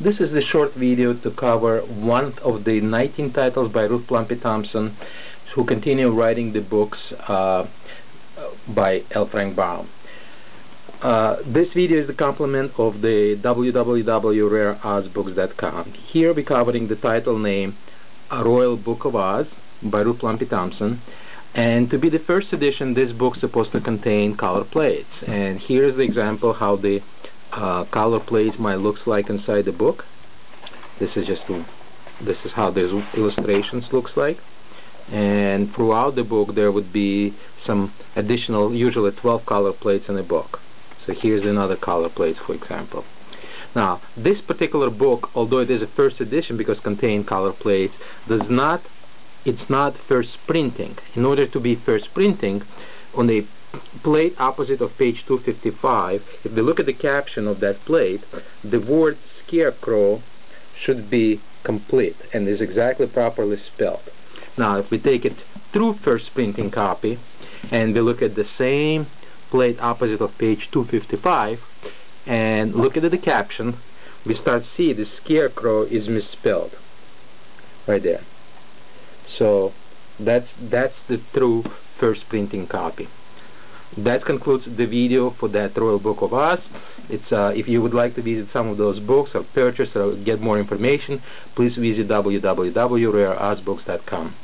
This is the short video to cover one of the 19 titles by Ruth Plumly Thompson, who continue writing the books uh, by L. Frank Baum. Uh, this video is the complement of the www.rareozbooks.com. Here we're covering the title name A Royal Book of Oz by Ruth Plumly Thompson. And to be the first edition, this book's supposed to contain color plates. And here's the example how the uh, color plates might looks like inside the book. This is just this is how these illustrations looks like. And throughout the book, there would be some additional, usually 12 color plates in a book. So here's another color plate, for example. Now, this particular book, although it is a first edition because contain color plates, does not, it's not first printing. In order to be first printing, on the plate opposite of page 255, if we look at the caption of that plate, the word scarecrow should be complete and is exactly properly spelled. Now, if we take it through first printing copy and we look at the same plate opposite of page 255 and look at the caption, we start see the scarecrow is misspelled right there. So that's that's the true first printing copy that concludes the video for that Royal Book of Oz. It's, uh, if you would like to visit some of those books or purchase or get more information, please visit www.rareozbooks.com.